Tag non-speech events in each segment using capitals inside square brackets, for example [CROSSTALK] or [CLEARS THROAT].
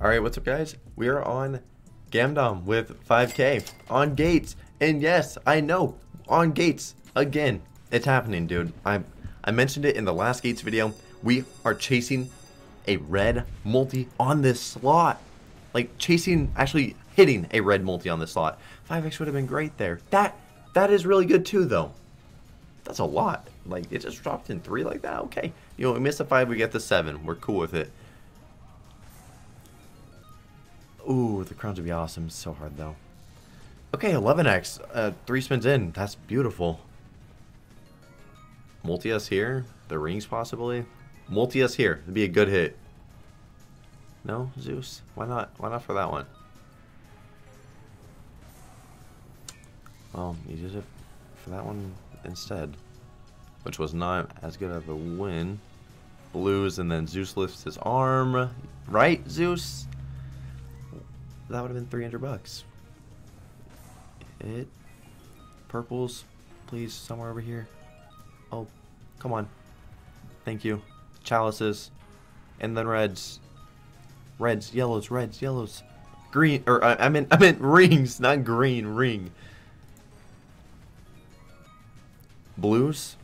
Alright, what's up guys? We are on Gamdom with 5k on Gates. And yes, I know, on Gates again. It's happening, dude. I I mentioned it in the last Gates video. We are chasing a red multi on this slot. Like chasing, actually hitting a red multi on this slot. 5x would have been great there. That that is really good too though. That's a lot. Like it just dropped in three like that. Okay. You know, we missed a five, we get the seven. We're cool with it. Ooh, the crowns would be awesome. So hard though. Okay, 11x. Uh, three spins in. That's beautiful. Multi-S here. The rings possibly. Multi-S here. It'd be a good hit. No, Zeus? Why not? Why not for that one? Well, you did it for that one instead. Which was not as good of a win. Blues and then Zeus lifts his arm. Right, Zeus? That would have been 300 bucks. It. Purples, please, somewhere over here. Oh, come on. Thank you. Chalices. And then reds. Reds, yellows, reds, yellows. Green, or I, I meant, I meant [LAUGHS] rings, not green, ring. Blues.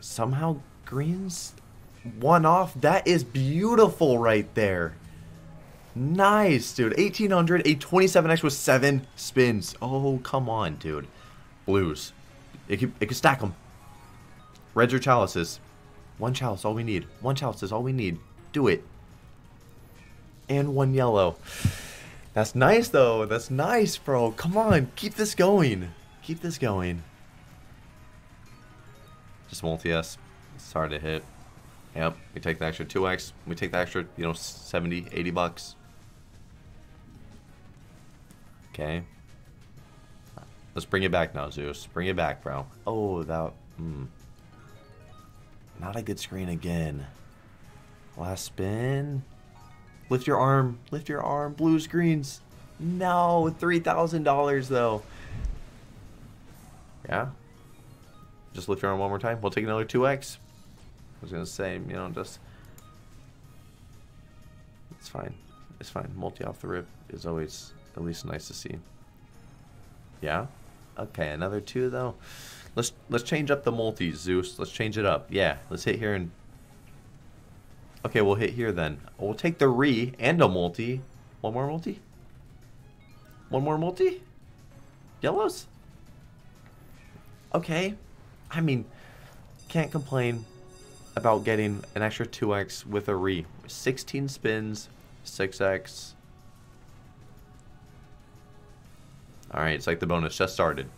Somehow greens one off. That is beautiful right there. Nice, dude. 1800, a 27x with 7 spins. Oh, come on, dude. Blues. It could, it could stack them. Reds or chalices. One chalice, all we need. One chalice is all we need. Do it. And one yellow. That's nice, though. That's nice, bro. Come on. Keep this going. Keep this going. Just multi-S. It's hard to hit. Yep, we take the extra 2x. We take the extra, you know, 70, 80 bucks. Okay. Let's bring it back now, Zeus. Bring it back, bro. Oh, that... Hmm. Not a good screen again. Last spin. Lift your arm. Lift your arm. Blue screens. No, $3,000 though. Yeah? Just lift your arm one more time. We'll take another 2x. I was going to say, you know, just... It's fine. It's fine. Multi off the rip is always at least nice to see. Yeah? Okay, another two though. Let's let's change up the multis, Zeus. Let's change it up. Yeah, let's hit here and Okay, we'll hit here then. We'll take the re and a multi. One more multi? One more multi? Yellows? Okay. I mean, can't complain about getting an extra 2x with a re. 16 spins, 6x, Alright, it's like the bonus just started.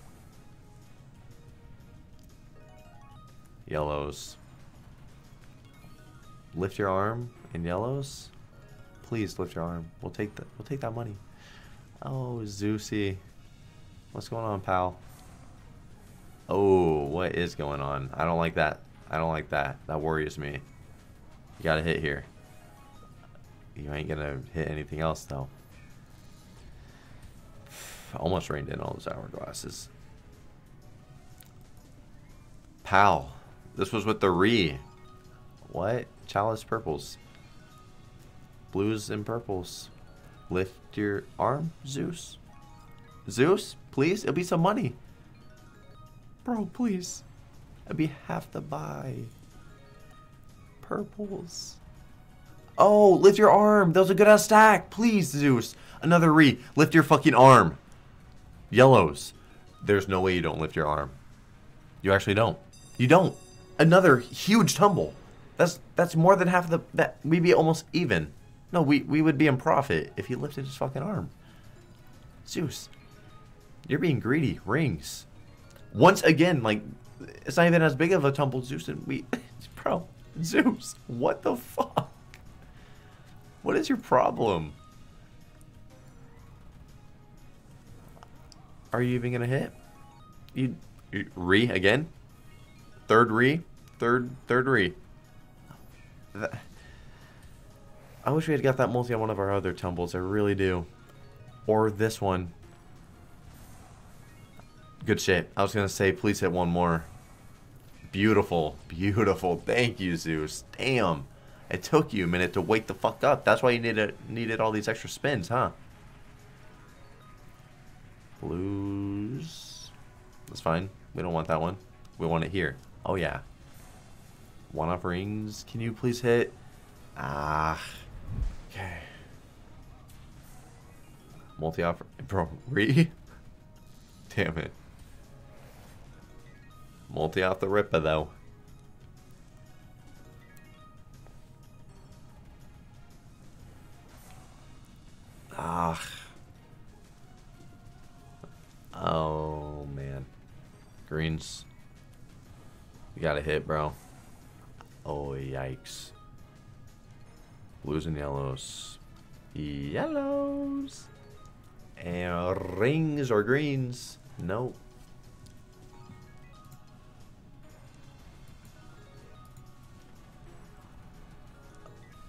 Yellows. Lift your arm in yellows. Please lift your arm. We'll take that we'll take that money. Oh, Zeusy. What's going on, pal? Oh, what is going on? I don't like that. I don't like that. That worries me. You gotta hit here. You ain't gonna hit anything else, though almost rained in all those hourglasses. Pal. This was with the re. What? Chalice purples. Blues and purples. Lift your arm, Zeus. Zeus, please? It'll be some money. Bro, please. It'll be half the buy. Purples. Oh, lift your arm. That was a good ass stack. Please, Zeus. Another re. Lift your fucking arm. Yellows. There's no way you don't lift your arm. You actually don't. You don't. Another huge tumble. That's that's more than half of the that we'd be almost even. No, we we would be in profit if he lifted his fucking arm. Zeus. You're being greedy. Rings. Once again, like it's not even as big of a tumble, Zeus, and we [LAUGHS] bro, Zeus, what the fuck? What is your problem? Are you even gonna hit? You, you re again? Third re? Third third re. I wish we had got that multi on one of our other tumbles. I really do. Or this one. Good shit. I was gonna say, please hit one more. Beautiful, beautiful. Thank you, Zeus. Damn. It took you a minute to wake the fuck up. That's why you needed needed all these extra spins, huh? Blues. That's fine. We don't want that one. We want it here. Oh, yeah. One off rings. Can you please hit? Ah. Okay. Multi offer. Bro, re? [LAUGHS] Damn it. Multi off the ripper, though. Greens. You gotta hit, bro. Oh, yikes. Blues and yellows. Yellows. And rings or greens. Nope.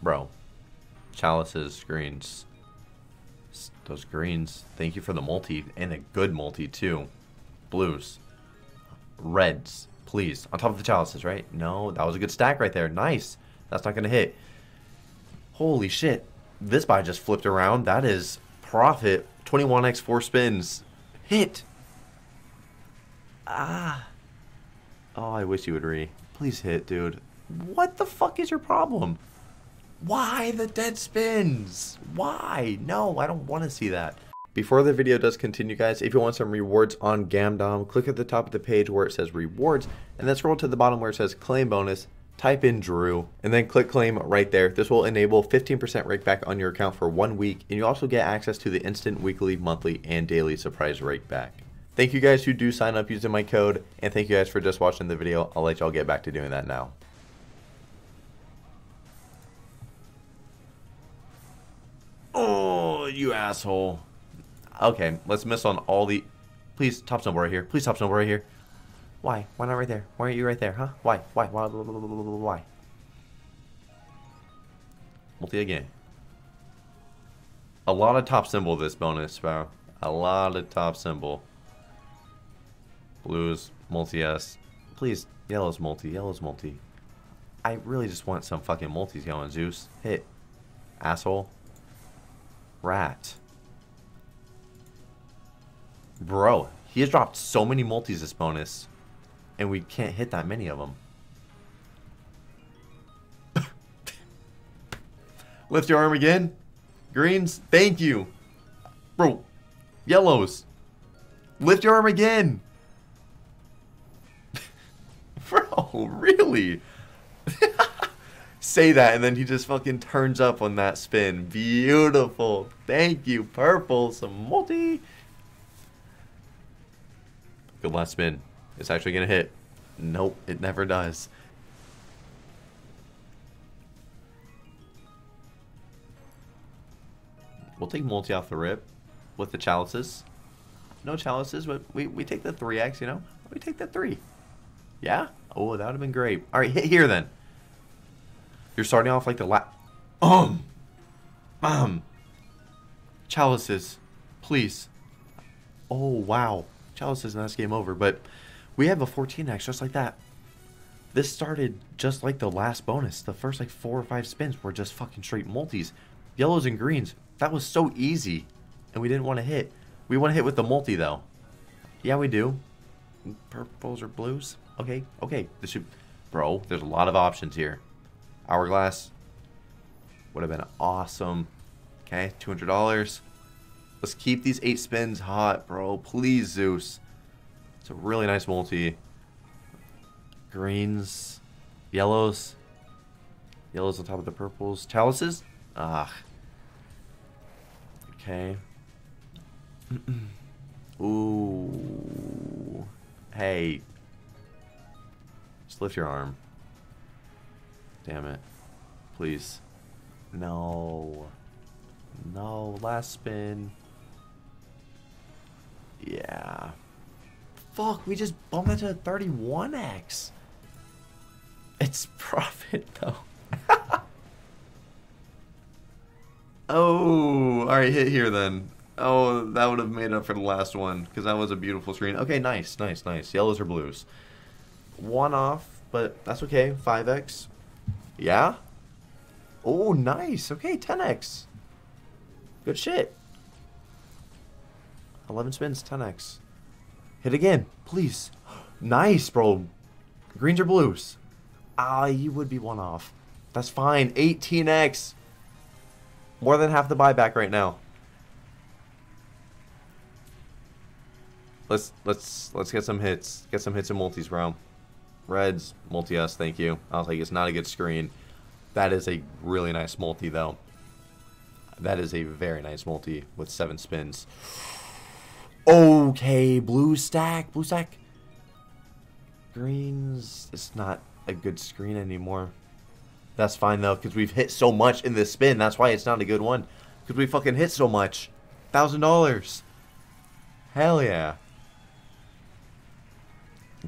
Bro. Chalices, greens. Those greens. Thank you for the multi. And a good multi, too. Blues. Reds. Please. On top of the chalices, right? No, that was a good stack right there. Nice. That's not going to hit. Holy shit. This buy just flipped around. That is profit. 21x, 4 spins. Hit. Ah. Oh, I wish you would re. Please hit, dude. What the fuck is your problem? Why the dead spins? Why? No, I don't want to see that. Before the video does continue, guys, if you want some rewards on Gamdom, click at the top of the page where it says rewards, and then scroll to the bottom where it says claim bonus, type in Drew, and then click claim right there. This will enable 15% rake back on your account for one week, and you also get access to the instant weekly, monthly, and daily surprise rake back. Thank you guys who do sign up using my code, and thank you guys for just watching the video. I'll let y'all get back to doing that now. Oh, you asshole. Okay, let's miss on all the... Please, top snowboard right here. Please, top snowboard right here. Why? Why not right there? Why aren't you right there, huh? Why? Why? Why? Why? Multi again. A lot of top symbol this bonus, bro. A lot of top symbol. Blues, multi-S. Please, yellow's multi, yellow's multi. I really just want some fucking multis going, Zeus. Hit. Asshole. Rat. Bro, he has dropped so many multis this bonus. And we can't hit that many of them. [LAUGHS] Lift your arm again. Greens, thank you. Bro, yellows. Lift your arm again. [LAUGHS] Bro, really? [LAUGHS] say that, and then he just fucking turns up on that spin. Beautiful. Thank you, purple. Some multi. Good last spin. It's actually going to hit. Nope, it never does. We'll take multi off the rip with the chalices. No chalices, but we, we take the 3x, you know? We take the 3. Yeah? Oh, that would have been great. All right, hit here then. You're starting off like the la- Um! Um! Chalices. Please. Oh, wow. Chalices and that's game over. But we have a 14x just like that. This started just like the last bonus. The first like four or five spins were just fucking straight multis. Yellows and greens. That was so easy. And we didn't want to hit. We want to hit with the multi though. Yeah, we do. Purples or blues? Okay, okay. This should... Bro, there's a lot of options here. Hourglass would have been awesome. Okay, $200. Let's keep these eight spins hot, bro. Please, Zeus. It's a really nice multi. Greens. Yellows. Yellows on top of the purples. Chalices? Ah. Okay. [CLEARS THROAT] Ooh. Hey. Just lift your arm. Damn it. Please. No. No, last spin. Yeah. Fuck, we just bumped into 31x. It's [LAUGHS] profit, though. [LAUGHS] oh, alright, hit here then. Oh, that would have made up for the last one, because that was a beautiful screen. Okay, nice, nice, nice. Yellows or blues. One off, but that's okay. 5x. Yeah? Oh, nice. Okay, 10x. Good shit. 11 spins, 10x. Hit again, please. [GASPS] Nice, bro. Greens or blues? Ah, you would be one off. That's fine. 18x. More than half the buyback right now. Let's let's let's get some hits. Get some hits in multis, bro. Reds, multi-us, thank you. I'll take it's not a good screen. That is a really nice multi though. That is a very nice multi with seven spins. Okay, blue stack, blue stack. Greens, it's not a good screen anymore. That's fine though, because we've hit so much in this spin. That's why it's not a good one. Because we fucking hit so much. Thousand dollars. Hell yeah.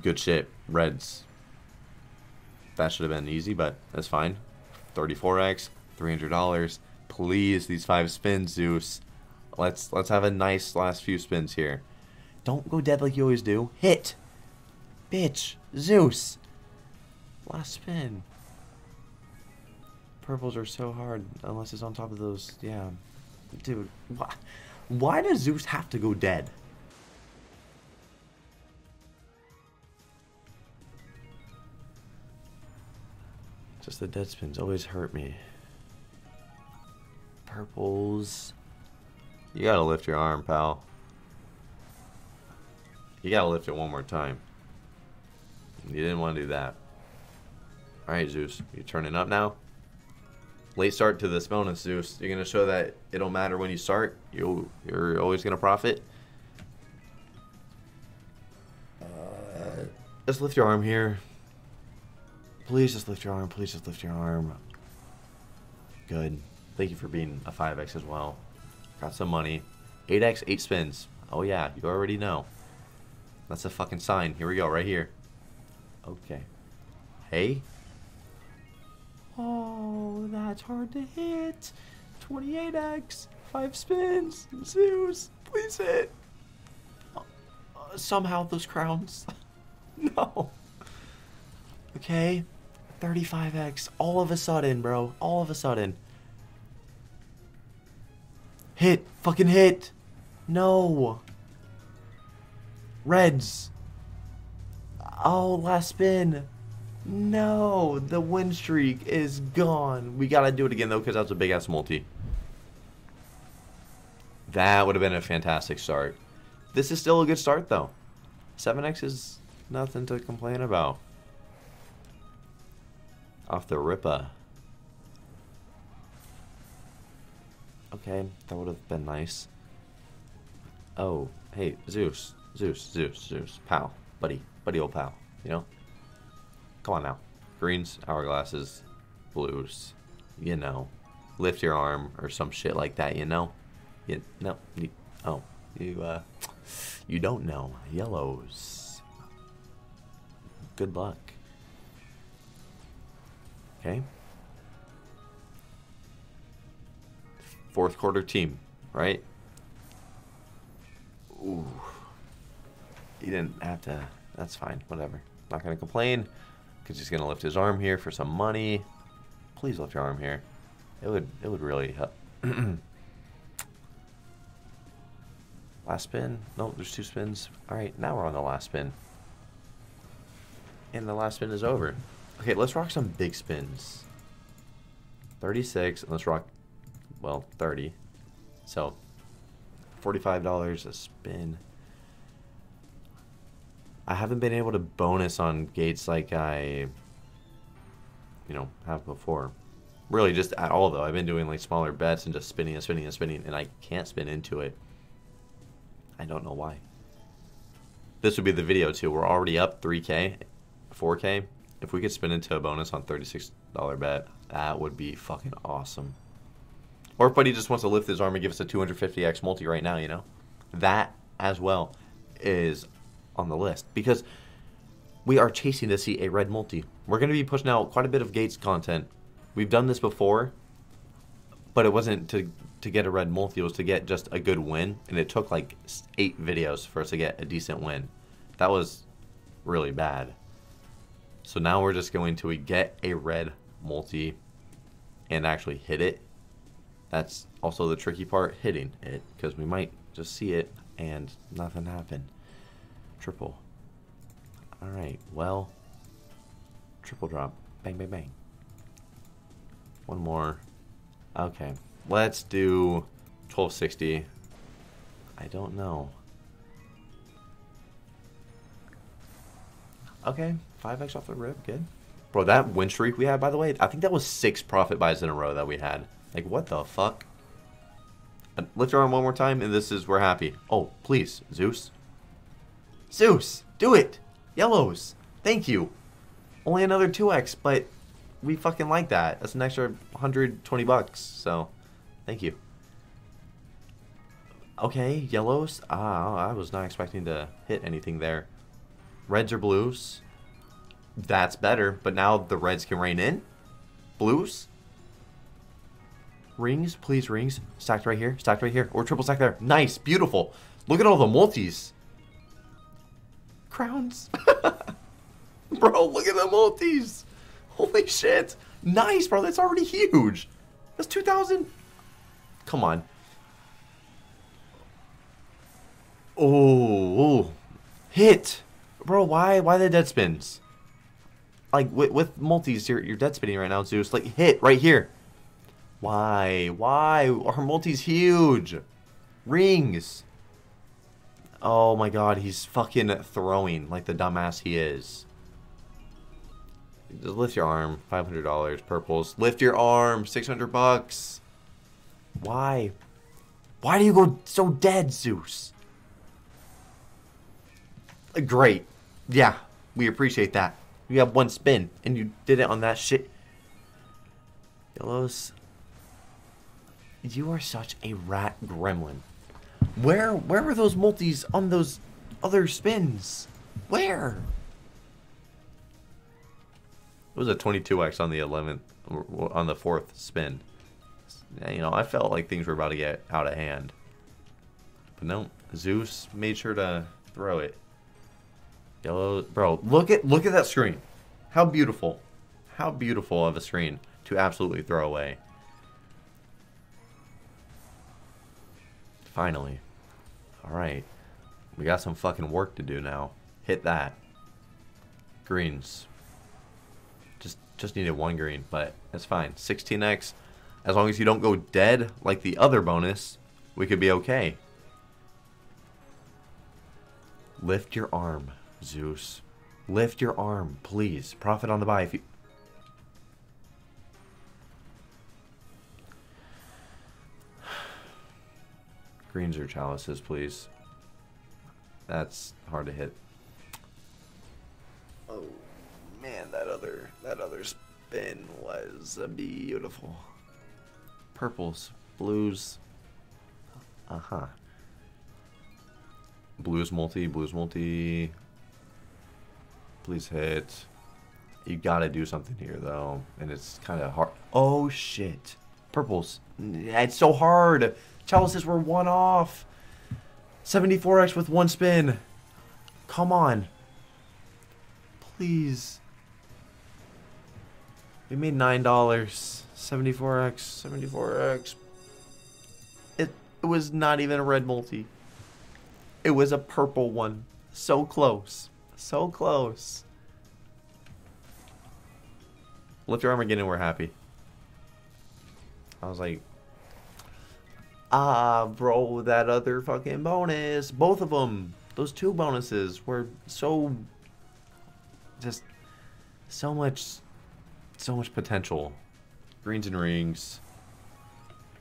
Good shit. Reds. That should have been easy, but that's fine. 34x, $300. Please, these five spins, Zeus. Let's let's have a nice last few spins here. Don't go dead like you always do. Hit. Bitch. Zeus. Last spin. Purples are so hard unless it's on top of those. Yeah. Dude, why, why does Zeus have to go dead? Just the dead spins always hurt me. Purples. You gotta lift your arm, pal. You gotta lift it one more time. You didn't want to do that. Alright, Zeus. You turning up now? Late start to this bonus, Zeus. You're gonna show that it don't matter when you start. You you're always gonna profit. Uh, just lift your arm here. Please just lift your arm. Please just lift your arm. Good. Thank you for being a 5x as well. Got some money. 8x, 8 spins. Oh yeah, you already know. That's a fucking sign. Here we go, right here. Okay. Hey. Oh, that's hard to hit. 28x, 5 spins. Zeus, please hit. Uh, somehow those crowns. [LAUGHS] no. Okay. 35x. All of a sudden, bro. All of a sudden. Hit. Fucking hit. No. Reds. Oh, last spin. No. The win streak is gone. We gotta do it again, though, because that was a big-ass multi. That would have been a fantastic start. This is still a good start, though. 7x is nothing to complain about off the Ripper. Okay, that would have been nice. Oh, hey, Zeus. Zeus, Zeus, Zeus. Pal. Buddy. Buddy old pal. You know? Come on now. Greens, hourglasses, blues. You know. Lift your arm or some shit like that, you know? You, no. You, oh. You, uh... You don't know. Yellows. Good luck. Okay. Fourth quarter team, right? Ooh. He didn't have to. That's fine. Whatever. Not going to complain. Because he's going to lift his arm here for some money. Please lift your arm here. It would, it would really help. [CLEARS THROAT] last spin. No, there's two spins. All right, now we're on the last spin. And the last spin is over. Okay, let's rock some big spins. 36, and let's rock, well, 30. So, $45 a spin. I haven't been able to bonus on gates like I, you know, have before. Really, just at all, though. I've been doing, like, smaller bets and just spinning and spinning and spinning, and I can't spin into it. I don't know why. This would be the video, too. We're already up 3K, 4K, if we could spin into a bonus on $36 bet, that would be fucking awesome. Or if Buddy just wants to lift his arm and give us a 250x multi right now, you know? That as well is on the list. Because we are chasing to see a red multi. We're going to be pushing out quite a bit of Gates content. We've done this before, but it wasn't to, to get a red multi. It was to get just a good win. And it took like eight videos for us to get a decent win. That was really bad. So now we're just going to get a red multi and actually hit it. That's also the tricky part, hitting it, because we might just see it and nothing happen. Triple. Alright, well, triple drop. Bang, bang, bang. One more. Okay, let's do 1260. I don't know. Okay, 5x off the rip, good. Bro, that win streak we had, by the way, I think that was six profit buys in a row that we had. Like, what the fuck? Lift your arm one more time, and this is, we're happy. Oh, please, Zeus. Zeus, do it! Yellows, thank you. Only another 2x, but we fucking like that. That's an extra 120 bucks, so thank you. Okay, yellows. Ah, I was not expecting to hit anything there. Reds or blues. That's better, but now the reds can rain in. Blues. Rings, please, rings. Stacked right here, stacked right here. Or triple stack there. Nice, beautiful. Look at all the multis. Crowns. [LAUGHS] bro, look at the multis. Holy shit. Nice, bro. That's already huge. That's 2,000. Come on. Oh, hit. Bro, why why the dead spins? Like, with, with multis, you're, you're dead spinning right now, Zeus. Like, hit right here. Why? Why? Our multi's huge. Rings. Oh my god, he's fucking throwing like the dumbass he is. Just lift your arm. $500. Purples. Lift your arm. 600 bucks. Why? Why do you go so dead, Zeus? Uh, great. Yeah, we appreciate that. You have one spin, and you did it on that shit. Yellows. You are such a rat gremlin. Where where were those multis on those other spins? Where? It was a 22x on the 11th, on the fourth spin. You know, I felt like things were about to get out of hand. But no, Zeus made sure to throw it. Yellow, bro, look at look at that screen. How beautiful. How beautiful of a screen to absolutely throw away. Finally. Alright. We got some fucking work to do now. Hit that. Greens. Just just needed one green, but it's fine. 16x. As long as you don't go dead like the other bonus, we could be okay. Lift your arm. Zeus. Lift your arm, please. Profit on the buy if you... Greens or chalices, please. That's hard to hit. Oh, man, that other, that other spin was beautiful. Purples, blues. Uh-huh. Blues multi, blues multi. Please hit. You gotta do something here, though. And it's kind of hard. Oh, shit. Purples. It's so hard. Chalices were one off. 74x with one spin. Come on. Please. We made $9. 74x, 74x. It, it was not even a red multi. It was a purple one. So close. So close. Lift your arm again and we're happy. I was like, ah, bro, that other fucking bonus. Both of them. Those two bonuses were so, just, so much, so much potential. Greens and rings.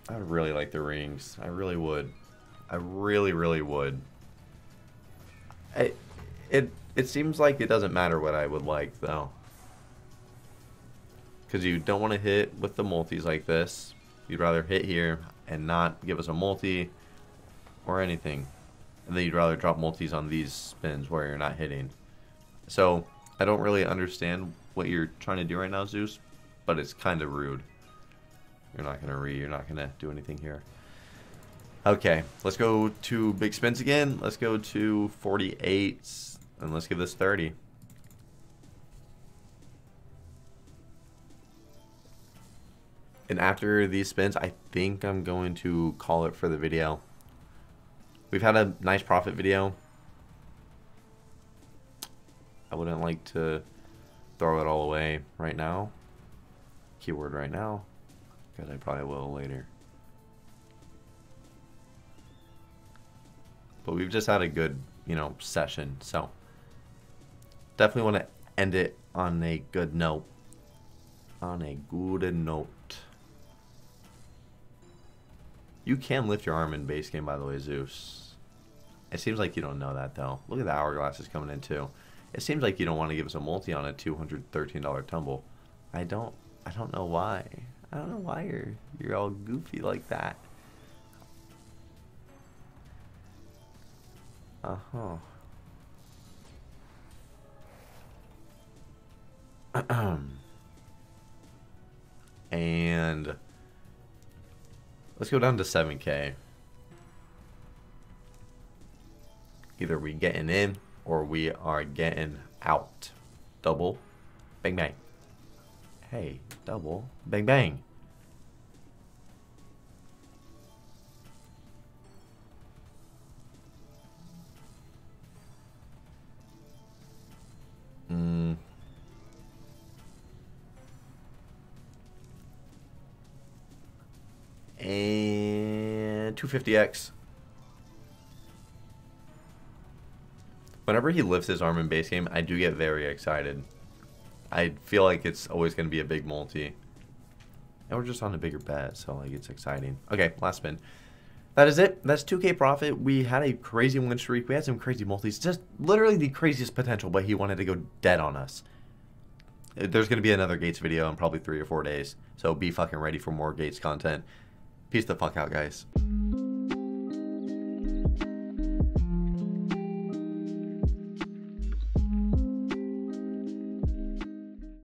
I would really like the rings. I really would. I really, really would. I, it it seems like it doesn't matter what I would like, though. Because you don't want to hit with the multis like this. You'd rather hit here and not give us a multi or anything. And then you'd rather drop multis on these spins where you're not hitting. So, I don't really understand what you're trying to do right now, Zeus. But it's kind of rude. You're not going to re, you're not going to do anything here. Okay, let's go to big spins again. Let's go to 48. And let's give this 30. And after these spins, I think I'm going to call it for the video. We've had a nice profit video. I wouldn't like to throw it all away right now. Keyword right now. Because I probably will later. But we've just had a good, you know, session. So definitely want to end it on a good note. On a good note. You can lift your arm in base game, by the way, Zeus. It seems like you don't know that, though. Look at the hourglasses coming in, too. It seems like you don't want to give us a multi on a $213 tumble. I don't I don't know why. I don't know why you're you're all goofy like that. Uh-huh. Let's go down to 7k. Either we getting in or we are getting out. Double. Bang bang. Hey, double. Bang bang. 250x. Whenever he lifts his arm in base game, I do get very excited. I feel like it's always going to be a big multi. And we're just on a bigger bet, so like it's exciting. Okay, last spin. That is it. That's 2k profit. We had a crazy win streak. We had some crazy multis. Just literally the craziest potential, but he wanted to go dead on us. Uh, there's going to be another Gates video in probably three or four days. So be fucking ready for more Gates content. Peace the fuck out, guys.